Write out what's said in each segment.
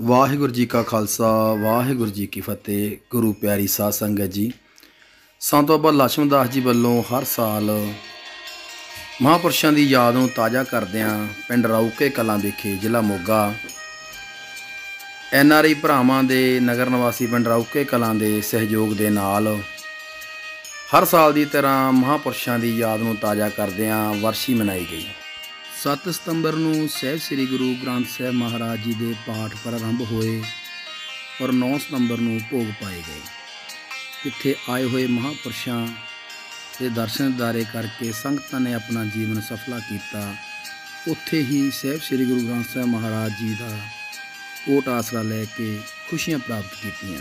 ਵਾਹਿਗੁਰੂ ਜੀ ਕਾ ਖਾਲਸਾ, ਵਾਹਿਗੁਰੂ ਜੀ ਕੀ ਫਤਿਹ, ਗੁਰੂ ਪਿਆਰੀ ਸਾਧ ਸੰਗਤ ਜੀ। ਸੰਤ ਬਾਬਾ ਲਛਮਣਦਾਸ ਜੀ ਵੱਲੋਂ ਹਰ ਸਾਲ ਮਹਾਂਪੁਰਸ਼ਾਂ ਦੀ ਯਾਦ ਨੂੰ ਤਾਜ਼ਾ ਕਰਦਿਆਂ ਪਿੰਡ ਰੌਕੇ ਕਲਾਂ ਵਿਖੇ ਜ਼ਿਲ੍ਹਾ ਮੋਗਾ, ਐਨ ਆਰ ਆਈ ਭਰਾਵਾਂ ਦੇ ਨਗਰ ਨਿਵਾਸੀ ਪਿੰਡ ਰੌਕੇ ਕਲਾਂ ਦੇ ਸਹਿਯੋਗ ਦੇ ਨਾਲ ਹਰ ਸਾਲ ਦੀ ਤਰ੍ਹਾਂ ਮਹਾਂਪੁਰਸ਼ਾਂ ਦੀ ਯਾਦ ਨੂੰ ਤਾਜ਼ਾ ਕਰਦਿਆਂ ਵਰਸ਼ੀ ਮਨਾਈ ਗਈ। 7 ਸਤੰਬਰ ਨੂੰ ਸਹਿਬ ਸ੍ਰੀ ਗੁਰੂ ਗ੍ਰੰਥ ਸਾਹਿਬ ਮਹਾਰਾਜ ਜੀ ਦੇ ਪਾਠ ਪ੍ਰਾਰੰਭ ਹੋਏ ਔਰ 9 ਸਤੰਬਰ ਨੂੰ ਭੋਗ ਪਾਏ ਗਏ। ਇੱਥੇ ਆਏ ਹੋਏ ਮਹਾਂਪੁਰਸ਼ਾਂ ਦੇ ਦਰਸ਼ਨ ਦਾਰੇ ਕਰਕੇ ਸੰਗਤਾਂ ਨੇ ਆਪਣਾ ਜੀਵਨ ਸਫਲਾ ਕੀਤਾ। ਉੱਥੇ ਹੀ ਸਹਿਬ ਸ੍ਰੀ ਗੁਰੂ ਗ੍ਰੰਥ ਸਾਹਿਬ ਮਹਾਰਾਜ ਜੀ ਦਾ ਕੋਟ ਆਸਰਾ ਲੈ ਕੇ ਖੁਸ਼ੀਆਂ ਪ੍ਰਾਪਤ ਕੀਤੀਆਂ।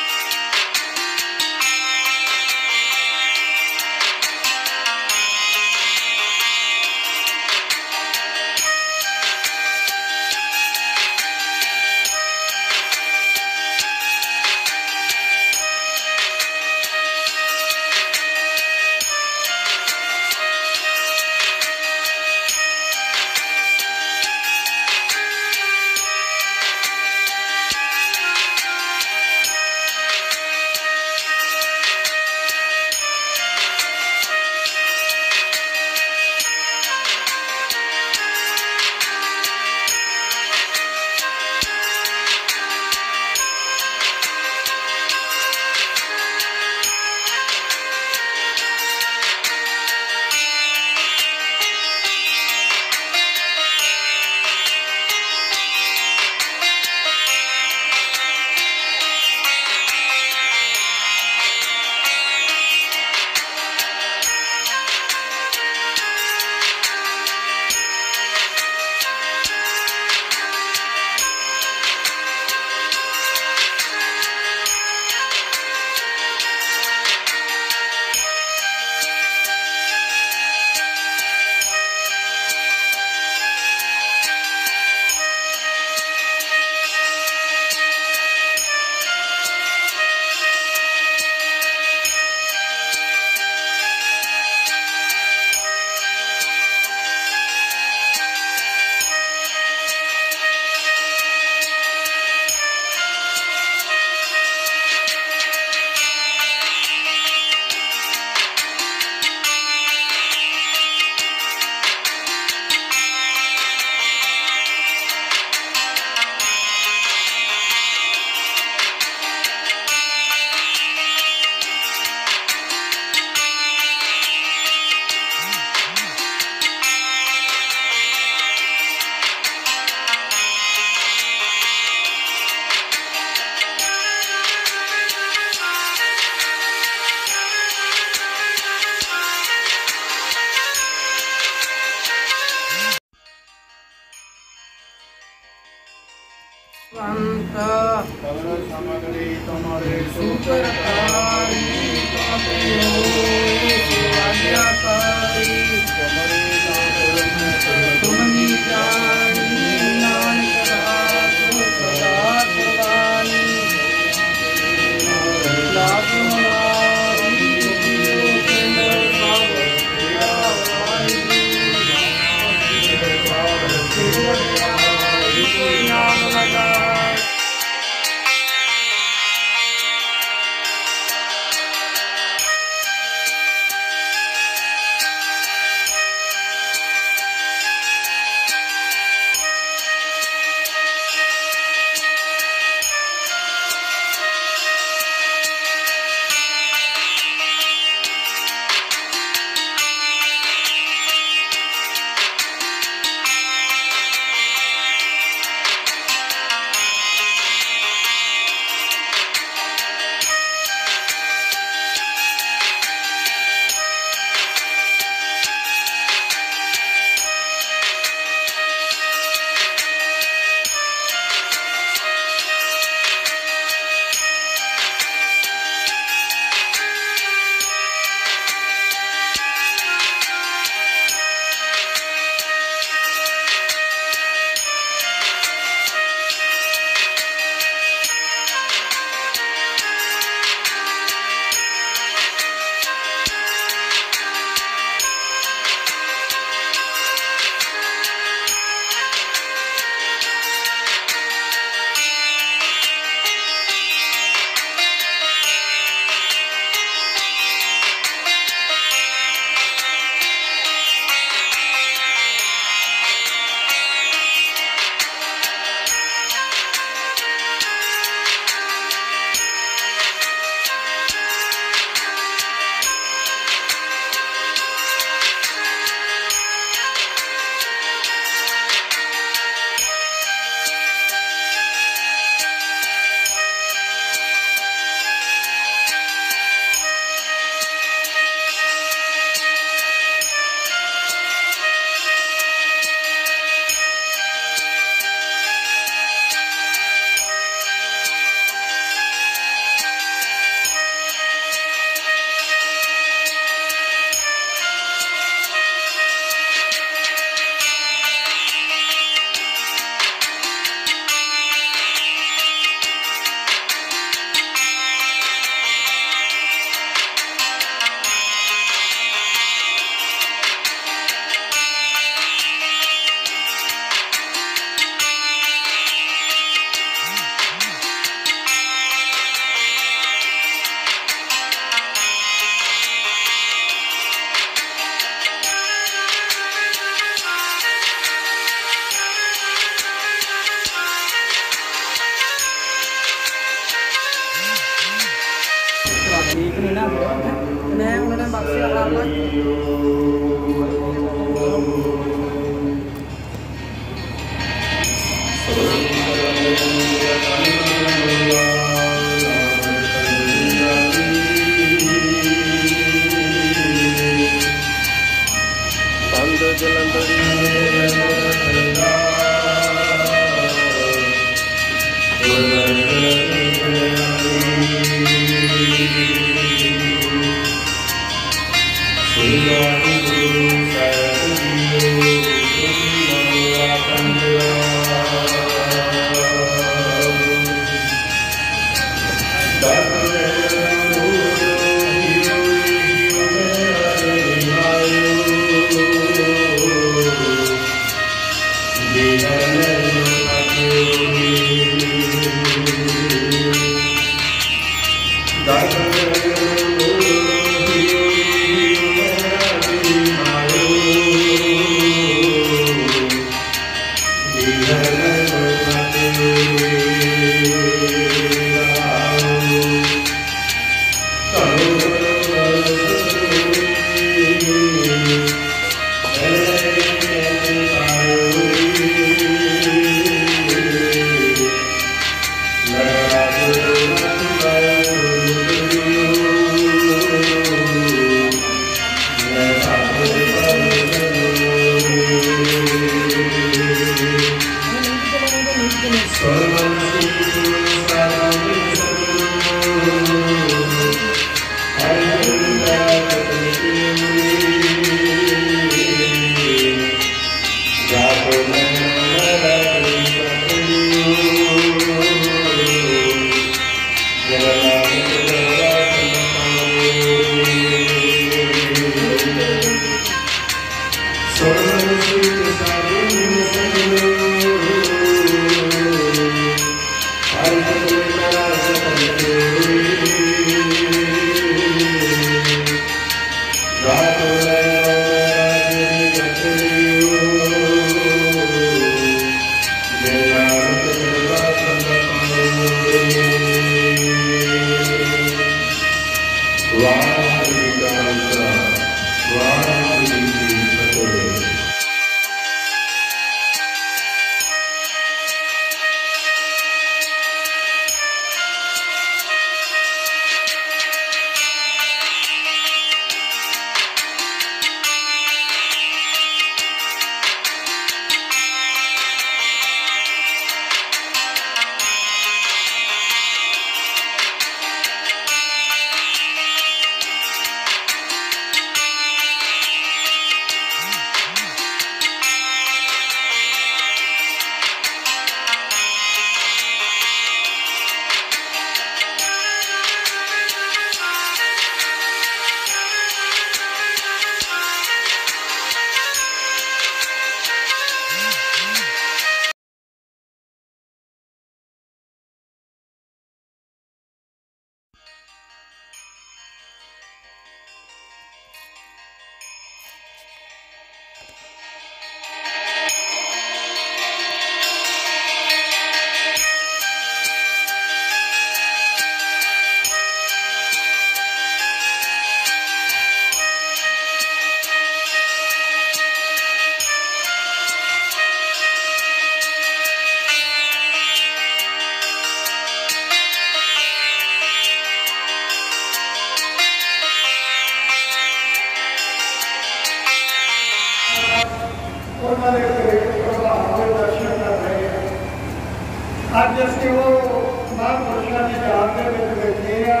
ਹਾਂ ਅੱਜ ਉਹ ਮਹਾਂਪੁਰਸ਼ਾਂ ਦੀ ਯਾਦ ਦੇ ਵਿੱਚ ਬੈਠੇ ਆ,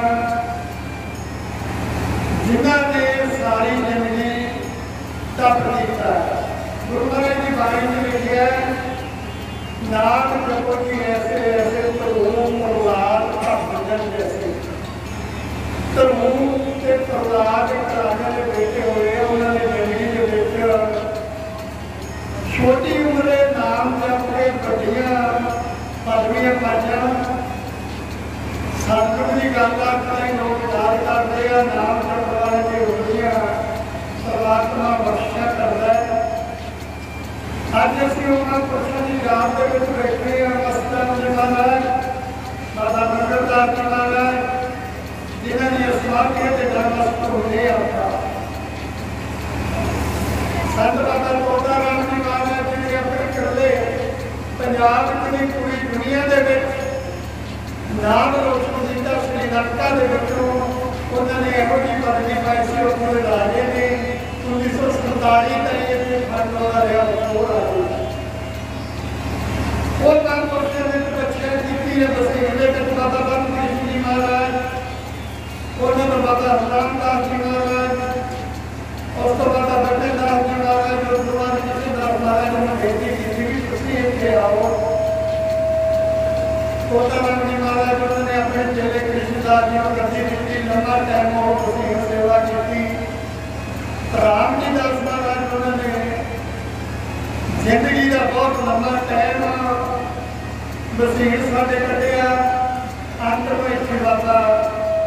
ਜਿਨ੍ਹਾਂ ਨੇ ਸਾਰੀ ਜ਼ਿੰਦਗੀ ਤਪ ਕੀਤਾ ਗੁਰੂ ਮਹਾਰਾਜ ਦੀ ਬਾਣੀ ਵਿੱਚ ਹੈ ਨਾਮ ਜਪੋ ਜੀ ਐਸੇ ਐਸੇ ਤਰੂਮ ਪ੍ਰਲਾਦ ਭਗਤਨ ਜੈਸੇ। ਤਰੂਮ ਤੇ ਪ੍ਰਲਾਦ ਕਰਾਣੇ ਦੇ ਬੈਠੇ ਹੋਏ, ਉਹਨਾਂ ਨੇ ਜ਼ਿੰਦਗੀ ਦੇ ਵਿੱਚ ਛੋਟੀ ਉਮਰੇ ਨਾਮ ਜਪ ਕੇ ਵੱਡੀਆਂ ਪਦਵੀਆਂ ਪਾਈਆਂ ਸਤਿਗੁਰੂ ਦੀ ਗੱਲ ਕਰਦੇ ਲੋਕ ਯਾਦ ਕਰਦੇ ਆ, ਨਾਮ ਜਪ ਵਾਲੇ ਦੀ ਉਮਰੀਆਂ ਸਰਵਾਤਮਾ ਬਖਸ਼ਿਆ ਕਰਦਾ ਹੈ। ਅੱਜ ਅਸੀਂ ਉਹਨਾਂ ਪੁਰਸ਼ਾਂ ਦੀ ਯਾਦ ਦੇ ਵਿੱਚ ਬੈਠੇ ਹਾਂ ਅਵਸਥਾ ਨੂੰ ਜਮਾਨਾ ਬਾਬਾ ਮੰਗਲਦਾਸ ਜੀ ਮਹਾਰਾਜ ਜਿਨ੍ਹਾਂ ਨੇ ਅਸਮਾਨ ਦੇ ਜਨਮਸਤ ਹੋਏ ਆਪਾਂ ਸੰਤ ਬਾਬਾ ਕੋਟਾ ਰਾਮ ਜੀ ਮਹਾਰਾਜ ਜੀ ਆਪਣੇ ਕਰਲੇ ਪੰਜਾਬ ਵਿੱਚ ਦੁਨੀਆ ਦੇ ਵਿੱਚ ਨਾਮ ਰੋਸ਼ਨ ਕੀਤਾ ਸ੍ਰੀ ਲੰਕਾ ਦੇ ਵਿੱਚੋਂ ਉਹਨਾਂ ਨੇ ਇਹੋ ਜਿਹੀ ਪਦਵੀ ਪਾਈ ਸੀ, ਉਹ ਕੋਲ ਰਾਜੇ ਨੇ। 1947 ਤੱਕ ਇਹ ਫੰਡ ਹੋਣਾ ਰਿਹਾ ਉਹ ਰਾਜੇ ਉਹ ਨਾਮ ਕੋਟੇ ਦੇ ਬੱਚੇ ਕੀਤੀ ਹੈ ਬਸੇ ਇਹਦੇ ਵਿੱਚ ਬਾਬਾ ਬੰਦ ਜੀ ਮਹਾਰਾਜ ਉਹਨਾਂ ਦਾ ਬਾਬਾ ਰਾਮਦਾਸ ਜੀ ਮਹਾਰਾਜ, ਉਸ ਤੋਂ ਬਾਅਦ ਬੱਟੇ ਦਾ ਮਹਾਰਾਜ ਜੋ ਗੁਰੂਆਂ ਜੀ ਮਹਾਰਾਜ ਨੂੰ ਬੇਨਤੀ ਕੀਤੀ ਵੀ ਤੁਸੀਂ ਇੱਥੇ ਆਓ। ਕੋਟਾ ਰਾਮ ਜੀ ਮਹਾਰਾਜ ਉਹਨਾਂ ਨੇ ਆਪਣੇ ਚੇਲੇ ਕ੍ਰਿਸ਼ਨ ਦਾਸ ਜੀ ਨੂੰ ਗੱਦੀ ਦਿੱਤੀ ਲੰਮਾ ਟਾਈਮ ਉਹ ਤੁਸੀਂ ਸੇਵਾ ਕੀਤੀ ਰਾਮ ਜੀ ਦਾਸ ਮਹਾਰਾਜ ਉਹਨਾਂ ਨੇ ਜ਼ਿੰਦਗੀ ਦਾ ਬਹੁਤ ਲੰਮਾ ਟਾਈਮ ਵਸੀਲ ਸਾਡੇ ਕੱਢਿਆ ਅੰਤ ਵਿੱਚ ਬਾਬਾ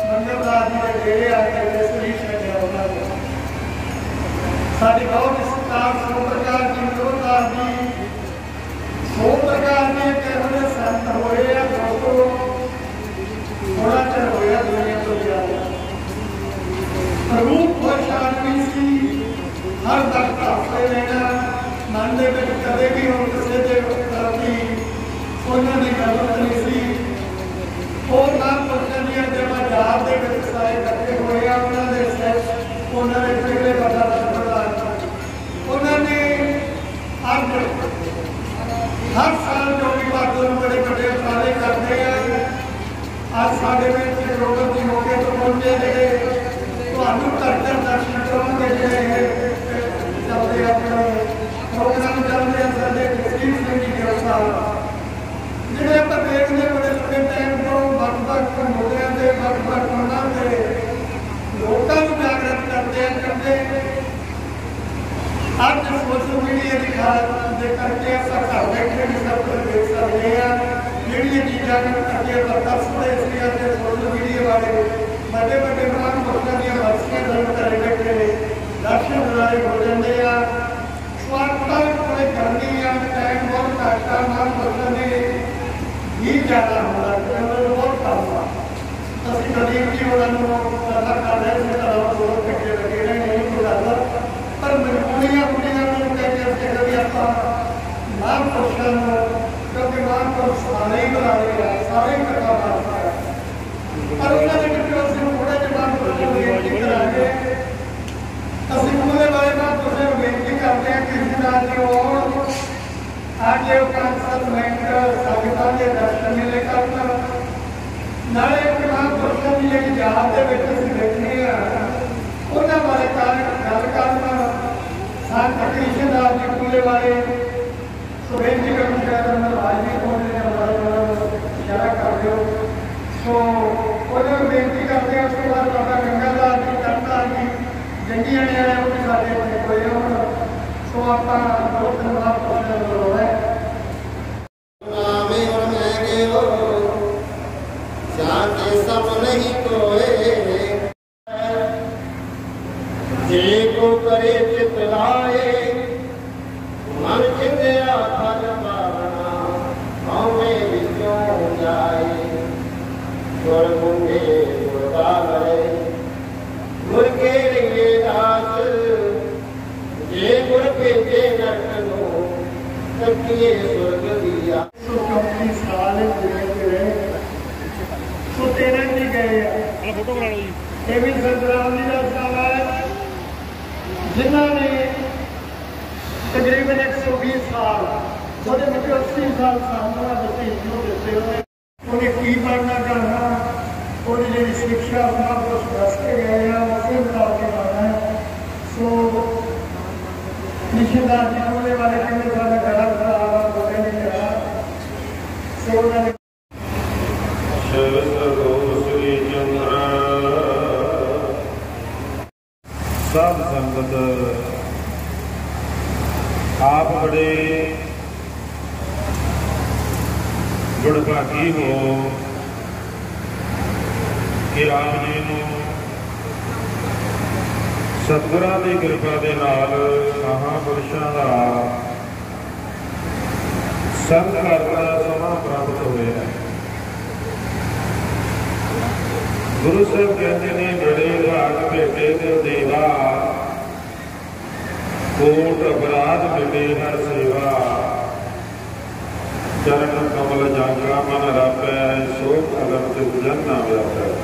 ਮੰਗਲਦਾਸ ਜੀ ਦੇ ਡੇਰੇ ਆ ਕੇ ਦੇ ਸਰੀਰ ਛੱਡਿਆ ਉਹਨਾਂ ਨੇ ਸਾਡੀ ਬਹੁਤ ਸਤਿਕਾਰ ਸੋ ਪ੍ਰਕਾਰ ਜੀ ਮਨੋਦਾਸ ਜੀ ਸੋ ਪ੍ਰਕਾਰ ਨੇ ਕਹਿੰਦੇ ਸੰਤ ਹੋਏ ਆ ਦੋਸਤੋ ਥੋੜਾ ਚਿਰ ਹੋਇਆ ਦੁਨੀਆ ਤੋਂ ਗਿਆ ਰੂਪ ਖੁਸ਼ ਆਦਮੀ ਸੀ, ਹਰ ਵਕਤ ਹੱਸਦੇ ਰਹਿਣਾ ਮਨ ਦੇ ਵਿੱਚ ਕਦੇ ਵੀ ਹੁਣ ਕਿਸੇ ਦੇ ਪ੍ਰਤੀ ਉਹਨਾਂ ਦੀ ਗਲਤ ਨਹੀਂ ਸੀ। ਉਹ ਨਾਮ ਪੁੱਛਣ ਦੀਆਂ ਦੇ ਬਾਜ਼ਾਰ ਦੇ ਵਿੱਚ ਸਾਰੇ ਇਕੱਠੇ ਹੋਏ ਆ, ਉਹਨਾਂ ਦੇ ਸਿਰ, ਉਹਨਾਂ ਦੇ ਪਹਿਲੇ ਪਤਾ ਲੱਗਦਾ ਉਹਨਾਂ ਨੇ ਅੱਜ ਹਰ ਸਾਲ ਜੋ ਵੀ ਬਾਦਲ ਨੂੰ ਬੜੇ ਵੱਡੇ ਉਪਰਾਲੇ ਕਰਦੇ ਆ ਅੱਜ ਸਾਡੇ ਵਿੱਚ ਰੋਗਨ ਦੀ ਮੌਕੇ ਤੋਂ ਪਹੁੰਚੇ ਜਿਹੜੇ ਤੁਹਾਨੂੰ ਧਰਤਰ ਦਰਸ਼ਨ ਕਰਵਾਉਣਗੇ ਜਿਹੜੇ ਇਹ ਚੱਲਦੇ ਆਪਣੇ ਪ੍ਰੋਗਰਾਮ ਚੱਲਦੇ ਆ ਸਾਡੇ ਕ੍ਰਿਸਟੀਨ ਸਿੰਘ ਜੀ ਦੇ ਸਾਹਿਬ ਜਿਹੜੇ ਆਪਾਂ ਦੇਖਦੇ ਬੜੇ ਲੰਬੇ ਟਾਈਮ ਤੋਂ ਵੱਖ-ਵੱਖ ਮੋੜਿਆਂ ਦੇ ਵੱਖ-ਵੱਖ ਸਕਦੇ ਅੱਜ ਸੋਸ਼ਲ ਮੀਡੀਆ ਦੀ ਖਾਸ ਦੇ ਕਰਕੇ ਆਪਾਂ ਘਰ ਬੈਠੇ ਵੀ ਸਭ ਕੁਝ ਦੇਖ ਸਕਦੇ ਆ ਜਿਹੜੀਆਂ ਚੀਜ਼ਾਂ ਨੂੰ ਅੱਗੇ ਆਪਾਂ ਤਰਸਦੇ ਸੀ ਅਤੇ ਸੋਸ਼ਲ ਮੀਡੀਆ ਵਾਲੇ, ਵੱਡੇ ਵੱਡੇ ਮਹਾਨ ਪੁਰਸ਼ਾਂ ਦੀਆਂ ਵਰਸੀਆਂ ਦਰਜ ਕਰੇ ਬੈਠੇ ਨੇ, ਦਰਸ਼ਨ ਦਿਦਾਰੇ ਹੋ ਜਾਂਦੇ ਆ। ਸਵਾਰਥਾ ਕੋਲੇ ਕਰਨੀ ਆ ਟਾਈਮ ਬਹੁਤ ਘੱਟ ਆ, ਮਹਾਨ ਪੁਰਸ਼ਾਂ ਦੇ ਹੀ ਜ਼ਿਆਦਾ ਹੁੰਦਾ ਕਿਉਂਕਿ ਬਹੁਤ ਕੰਮ ਆ ਅਸੀਂ ਕਦੀਮ ਜੀ ਉਹਨਾਂ ਨੂੰ ਪਤਾ ਕਰ ਰਹੇ ਸੀ ਤਾਂ ਉਹ ਦੋ ਘੰਟੇ ਲੱਗੇ ਨੇ ਨਹੀਂ ਕੋਈ ਗੱਲ ਪਰ ਮਜਬੂਰੀਆਂ ਕੁੜੀਆਂ ਨੂੰ ਕਹਿੰਦੇ ਅਸੀਂ ਕਦੀ ਆਪਾਂ ਮਾਂ ਪੁਰਸ਼ਾਂ ਨੂੰ ਕਿਉਂਕਿ ਮਾਂ ਪੁਰਸ਼ ਸਾਰੇ ਹੀ ਬੁਲਾਏ ਆ ਸਾਰੇ ਹੀ ਕਰਵਾ ਮਾਰਦਾ ਪਰ ਉਹਨਾਂ ਦੇ ਕਿਤੇ ਅਸੀਂ ਥੋੜਾ ਜਿਹਾ ਮਾਂ ਪੁਰਸ਼ਾਂ ਨੂੰ ਬੇਨਤੀ ਕਰਾਂਗੇ ਅਸੀਂ ਉਹਦੇ ਬਾਰੇ ਮਾਂ ਪੁਰਸ਼ਾਂ ਨੂੰ ਬੇਨਤੀ ਕਰਦੇ ਹਾਂ ਕਿ ਇਸ ਨਾਲ ਜੋ ਆਉਣ ਆਗੇ ਉਹ ਕੰਸਲ ਮਿੰਟ ਸੰਗਤਾਂ ਦੇ ਦਰਸ਼ਨ ਮਿਲੇ ਕਰਨ ਨਾਲੇ ਇੱਕ ਮਹਾਂਪੁਰਸ਼ਾਂ ਦੀ ਜਿਹੜੀ ਯਾਦ ਦੇ ਵਿੱਚ ਅਸੀਂ ਬੈਠੇ ਆ ਉਹਨਾਂ ਬਾਰੇ ਗੱਲ ਗੱਲ ਕਰਨਾ ਸੰਤ ਕ੍ਰਿਸ਼ਨ ਦਾਸ ਜੀ ਪੂਰੇ ਬਾਰੇ ਸੋ ਬੇਨਤੀ ਕਰਨ ਚਾਹਤਾ ਮੈਂ ਰਾਜਨੀ ਕੋਲ ਦੇ ਬਾਰੇ ਇਸ਼ਾਰਾ ਕਰ ਦਿਓ ਸੋ ਉਹਨਾਂ ਨੂੰ ਬੇਨਤੀ ਕਰਦੇ ਹਾਂ, ਉਸ ਤੋਂ ਬਾਅਦ ਬਾਬਾ ਗੰਗਾ ਦਾਸ ਜੀ ਕਰਤਾ ਜੀ ਜੰਗੀਆਂ ਨੇ ਆਏ ਉਹ ਵੀ ਸਾਡੇ ਕੋਲ ਹੋਏ ਹੁਣ। ਸੋ ਆਪਾਂ ਦੋ ਤਿੰਨ ਮਹਾਂਪੁਰਸ਼ਾਂ ਨੂੰ ਬੁਲਾਉਣਾ ਹੈ। ਨਾਮੇ ਹੁਣ ਮੈਂ ਗਿਓ ਸ਼ਾਂਤੀ ਸਭ ਨਹੀਂ ਕੋਏ ਜੇ ਕੋ ਕਰੇ ਚਿਤ ਲਾਏ ਮਨ ਚਿੰਦਿਆ ਫਲ ਪਾਵਨਾ ਹਉਮੈ ਵਿਚੋਂ ਜਾਏ ਗੁਰ ਮੁੰਡੇ ਗੁਰ ਬਾਵਰੇ ਗੁਰ ਕੇ ਲਿਏ ਦਾਸ ਜੇ ਗੁਰ ਭੇਜੇ ਨਰਕ ਨੂੰ ਤੱਕੀਏ ਸੁਰਗ ਦੀਆ ਸੋ ਚੌਂਤੀ ਸਾਲ ਦੁਨੀਆ ਤੇ ਰਹੇ ਸੋ ਤੇਰੇ ਨਹੀਂ ਗਏ ਆ ਫੋਟੋ ਬਣਾ ਲਓ ਜੀ ਇਹ ਵੀ ਸੰਤਰਾਮ ਜੀ ਦਾ ਸਾਹਿਬ ਹੈ ਜਿਨ੍ਹਾਂ ਨੇ ਤਕਰੀਬਨ 120 ਸਾਲ ਉਹਦੇ ਵਿੱਚ 80 ਸਾਲ ਸਾਹਮਣਾ ਦਿੱਤੀ ਨੂੰ ਦਿੱਤੇ ਉਹਨੇ ਉਹਨੇ ਕੀ ਬਣਨਾ ਚਾਹਣਾ ਉਹਦੀ ਜਿਹੜੀ ਸਿੱਖਿਆ ਉਹਨਾਂ ਨੂੰ ਦੱਸ ਕੇ ਗਏ ਆ ਉਸੇ ਮੁਤਾਬਕ ਬਣਨਾ ਹੈ। ਸੋ ਨਿਸ਼ਚਿਤਾਰ ਜੀ ਉਹਦੇ ਬਾਰੇ ਕਹਿੰਦੇ ਸਾਡਾ ਗਲਾ ਖਰਾਬ ਆ ਬੋਲੇ ਨਹੀਂ ਰਿਹਾ ਸੋ ਉਹਨਾਂ ਨੇ ਸ੍ਰੀ ਚੰਦਰ ਸਭ ਸੰਗਤ ਆਪ ਬੜੇ ਗੁਣਭਾਗੀ ਹੋ ਕਿ ਆਪ ਜੀ ਨੂੰ ਸਤਿਗੁਰਾਂ ਦੀ ਕਿਰਪਾ ਦੇ ਨਾਲ ਮਹਾਂਪੁਰਸ਼ਾਂ ਦਾ ਸੰਗ ਕਰਨ ਦਾ ਸਮਾਂ ਪ੍ਰਾਪਤ ਹੋਇਆ ਹੈ ਗੁਰੂ ਸਾਹਿਬ ਕਹਿੰਦੇ ਨੇ ਬੜੇ ਭਾਗ ਭੇਟੇ ਤੇ ਦੇਵਾ ਕੋਟ ਅਪਰਾਧ ਮਿਟੇ ਹਰ ਸੇਵਾ। ਚਰਨ ਕਮਲ ਜਾਂਗਾ ਮਨ ਰਾਪੈ ਸੋ ਕਦਮ ਤੇ ਜਨ ਨਾ ਵਿਆਪੈ।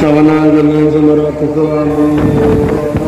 ਸਵਨਾ ਜਨ ਸਮਰਤ ਸਵਾਮੀ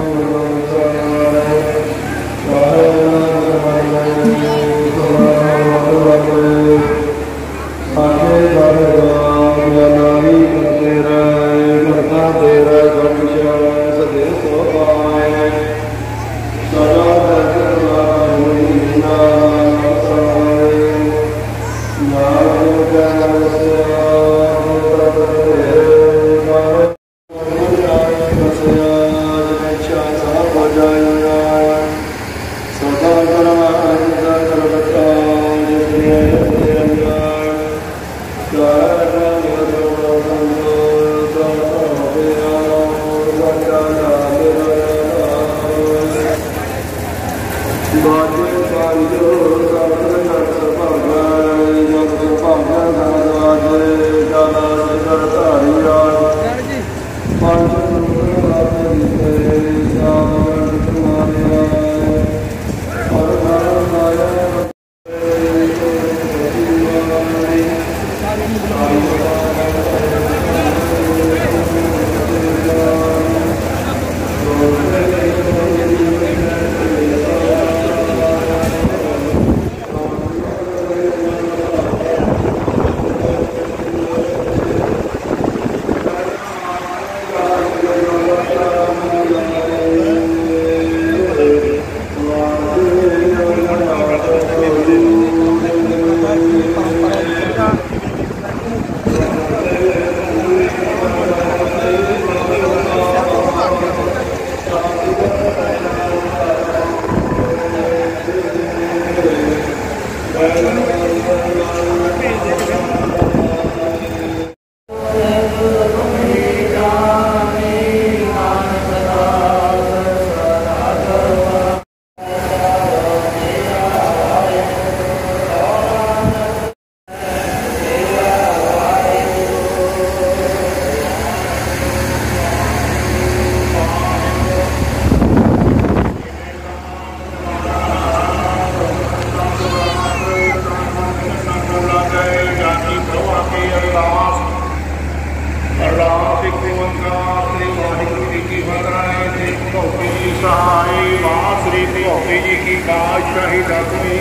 ਸਹਾਈ ਵਾਸਰੀ ਭੋਗੀ ਜੀ ਕੀ ਕਾਸ਼ਾਹੀ ਲਖਮੀ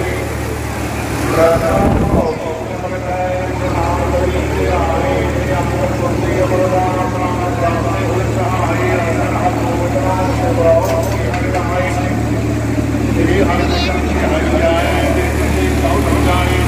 ਤੇਰੇ ਦਰਸ਼ਨ ਕੋ ਬਨਹਾਰਾ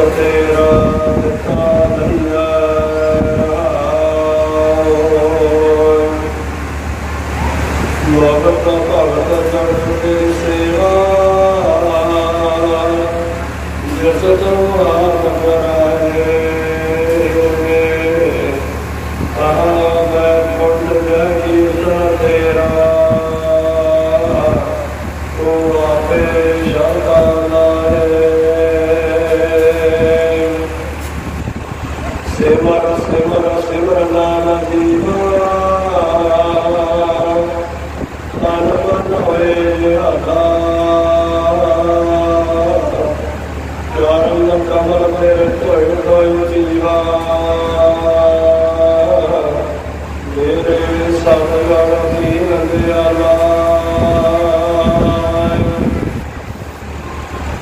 Patera Dhanam सद करी न दादा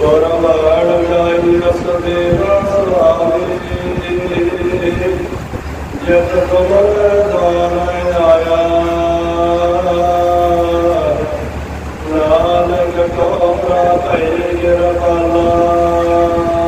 पर वण गाई रस देव स्वामी जट तवान आया नानक कमरा प्रा भई पाला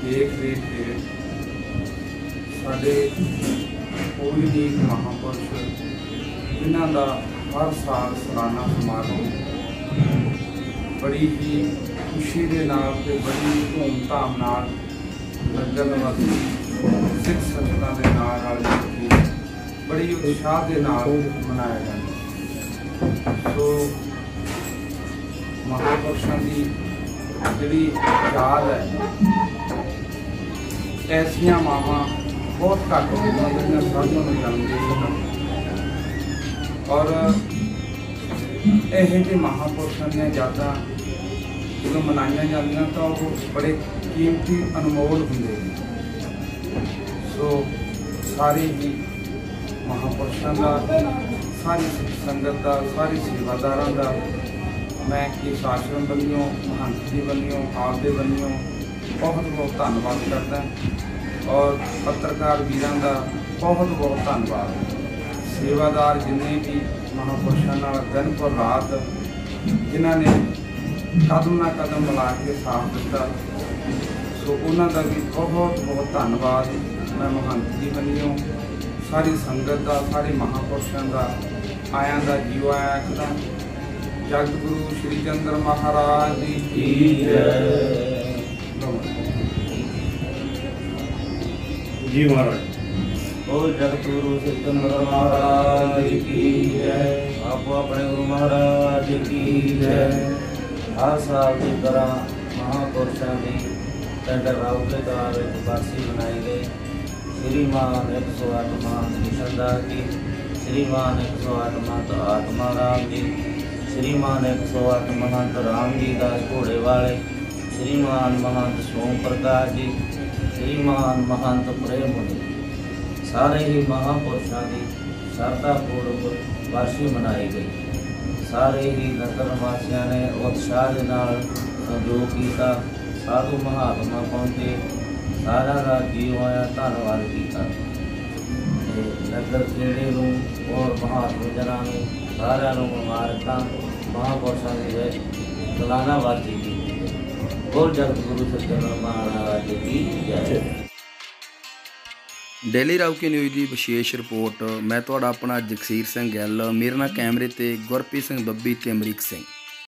ਦੇਖ ਦੇਖ ਕੇ ਸਾਡੇ ਕੋਈ ਵੀ ਮਹਾਂਪੁਰਸ਼ ਜਿਨ੍ਹਾਂ ਦਾ ਹਰ ਸਾਲ ਸਾਲਾਨਾ ਸਮਾਗਮ ਬੜੀ ਹੀ ਖੁਸ਼ੀ ਦੇ ਨਾਲ ਤੇ ਬੜੀ ਧੂਮਧਾਮ ਨਾਲ ਲੱਗਣ ਵਾਲੀ ਸਿੱਖ ਸੰਗਤਾਂ ਦੇ ਨਾਲ ਰਲ ਕੇ ਬੜੀ ਉਤਸ਼ਾਹ ਦੇ ਨਾਲ ਮਨਾਇਆ ਜਾਂਦਾ ਸੋ ਮਹਾਂਪੁਰਸ਼ਾਂ ਦੀ ਜਿਹੜੀ ਯਾਦ ਹੈ ਐਸੀਆਂ ਮਾਵਾਂ ਬਹੁਤ ਘੱਟ ਹੁੰਦੀਆਂ ਜਿਹੜੀਆਂ ਸਾਧੂਆਂ ਨੂੰ ਜਨਮ ਦੇ ਸਕਣ ਔਰ ਇਹ ਜਿਹੇ ਮਹਾਪੁਰਸ਼ਾਂ ਦੀਆਂ ਯਾਦਾਂ ਜਦੋਂ ਮਨਾਈਆਂ ਜਾਂਦੀਆਂ ਤਾਂ ਉਹ ਬੜੇ ਕੀਮਤੀ ਅਨਮੋਲ ਹੁੰਦੇ ਨੇ। ਸੋ ਸਾਰੇ ਹੀ ਮਹਾਪੁਰਸ਼ਾਂ ਦਾ, ਸਾਰੀ ਸਿੱਖ ਸੰਗਤ ਦਾ, ਸਾਰੇ ਸੇਵਾਦਾਰਾਂ ਦਾ, ਮੈਂ ਇਸ ਆਸ਼ਰਮ ਵੱਲੋਂ, ਮਹੰਤ ਜੀ ਵੱਲੋਂ, ਆਪ ਦੇ ਵੱਲੋਂ ਬਹੁਤ ਬਹੁਤ ਧੰਨਵਾਦ ਕਰਦਾ। ਔਰ ਪੱਤਰਕਾਰ ਵੀਰਾਂ ਦਾ ਬਹੁਤ ਬਹੁਤ ਧੰਨਵਾਦ। ਸੇਵਾਦਾਰ ਜਿੰਨੇ ਵੀ ਮਹਾਪੁਰਸ਼ਾਂ ਨਾਲ ਦਿਨ ਪਰ ਰਾਤ ਜਿਨ੍ਹਾਂ ਨੇ ਕਦਮ ਨਾ ਕਦਮ ਮਿਲਾ ਕੇ ਸਾਥ ਦਿੱਤਾ, ਸੋ ਉਹਨਾਂ ਦਾ ਵੀ ਬਹੁਤ ਬਹੁਤ ਧੰਨਵਾਦ। ਮੈਂ ਮਹੰਤ ਜੀ ਵੱਲੋਂ ਸਾਰੀ ਸੰਗਤ ਦਾ, ਸਾਰੇ ਮਹਾਪੁਰਸ਼ਾਂ ਦਾ, ਆਇਆਂ ਦਾ ਜੀਵਾ ਆਖਦਾ ਜਗਤ ਗੁਰੂ ਸ਼੍ਰੀ ਚੰਦਰ ਮਹਾਰਾਜ ਦੀ ਜੈ। ਜੀ ਮਹਾਰਾਜ ਉਹ ਜਗਤਗੁਰੂ ਸਿੱਧਨ ਮਹਾਰਾਜ ਕੀ ਹੈ ਆਪੋ ਆਪਣੇ ਗੁਰੂ ਮਹਾਰਾਜ ਕੀ ਹੈ ਹਰ ਸਾਲ ਦੀ ਤਰ੍ਹਾਂ ਮਹਾਪੁਰਸ਼ਾਂ ਦੀ ਟੰਡਰ ਰਾਉਤੇ ਦਾ ਵਿੱਚ ਬਾਸੀ ਬਣਾਈ ਗਈ। ਸ੍ਰੀ ਮਾਨ 108 ਮਾਨ ਨਿਸ਼ਾਨਦਾਰ ਦੀ ਸ੍ਰੀ ਮਾਨ 108 ਮਹੰਤ ਆਤਮਾ ਰਾਮ ਜੀ। ਸ੍ਰੀ ਮਾਨ 108 ਮਹੰਤ ਰਾਮ ਜੀ ਦਾਸ ਘੋੜੇ ਵਾਲੇ। ਸ੍ਰੀ ਮਾਨ ਮਹੰਤ ਸੋਮ ਪ੍ਰਕਾਸ਼ ਜੀ। ਮਹਾਨ ਮਹੰਤ ਪ੍ਰੇਮ ਮੁਨੀ ਸਾਰੇ ਹੀ ਮਹਾਪੁਰਸ਼ਾਂ ਦੀ ਸ਼ਰਧਾ ਪੂਰਵਕ ਵਾਰਸ਼ੀ ਮਨਾਈ ਗਈ। ਸਾਰੇ ਹੀ ਨਗਰ ਵਾਸੀਆਂ ਨੇ ਉਤਸ਼ਾਹ ਦੇ ਨਾਲ ਸੰਯੋਗ ਕੀਤਾ। ਸਾਧੂ ਮਹਾਤਮਾ ਪਹੁੰਚੇ। ਸਾਰਿਆਂ ਦਾ ਜੀਵ ਆਇਆ, ਧੰਨਵਾਦ ਕੀਤਾ। ਤੇ ਨਗਰ ਖੇੜੇ ਨੂੰ ਔਰ ਮਹਾਤਮਾ ਜਨਾਂ ਨੂੰ ਸਾਰਿਆਂ ਨੂੰ ਮੁਬਾਰਕਾਂ। ਮਹਾਪੁਰਸ਼ਾਂ ਦੀ ਵਿੱਚ ਸਲਾਨਾ ਵਾਰਸ਼ੀ ਬੋਲ ਜਗਤ ਗੁਰੂ ਸਤਿਗੁਰੂ ਮਹਾਰਾਜ ਕੀ ਜੈ। ਡੇਲੀ ਰਾਉਕੀ ਨਿਊਜ਼ ਦੀ ਵਿਸ਼ੇਸ਼ ਰਿਪੋਰਟ। ਮੈਂ ਤੁਹਾਡਾ ਆਪਣਾ ਜਗਸੀਰ ਸਿੰਘ ਗਿੱਲ। ਮੇਰੇ ਨਾਲ ਕੈਮਰੇ ਤੇ ਗੁਰਪ੍ਰੀਤ ਸਿੰਘ ਬੱਬੀ ਤੇ ਅਮਰੀਕ ਸਿੰਘ।